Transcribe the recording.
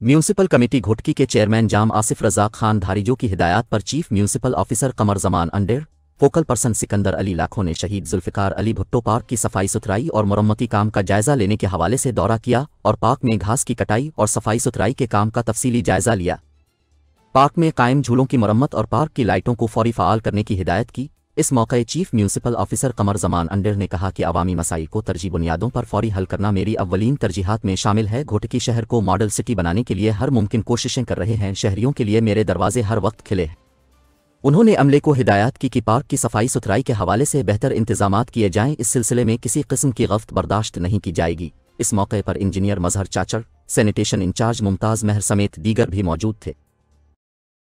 Municipal committee Ghotki के chairman Jam Asif Razzaq Khan Dharejo की हिदायत पर chief municipal officer Qamar Zaman Unar, focal person Sikandar Ali Lakho ने शहीद जुल्फ़िकार अली भुट्टो पार्क की सफ़ाई सुथराई और मरम्मती काम का जायजा लेने के हवाले से दौरा किया और पार्क में घास की कटाई और सफ़ाई सुथराई के काम का तफसीली जायजा लिया। पार्क में कायम झूलों की मरम्मत और पार्क की लाइटों को फौरी फ़ाल करने की हिदायत की। इस मौके chief municipal officer Qamar Zaman Unar ने कहा कि अवामी मसाई को तरजीह बुनियादों पर फौरी हल करना मेरी अव्वलीन तरजीहत में शामिल है। घोटकी शहर को मॉडल सिटी बनाने के लिए हर मुमकिन कोशिशें कर रहे हैं। शहरियों के लिए मेरे दरवाजे हर वक्त खिले हैं। उन्होंने अमले को हिदायत की कि पार्क की सफ़ाई सुथराई के हवाले से बेहतर इंतज़ाम किए जाएँ। इस सिलसिले में किसी किस्म की गफ्त बर्दाश्त नहीं की जाएगी। इस मौके पर engineer Mazhar Chachar sanitation incharge Mumtaz Mahar समेत दीगर भी मौजूद थे।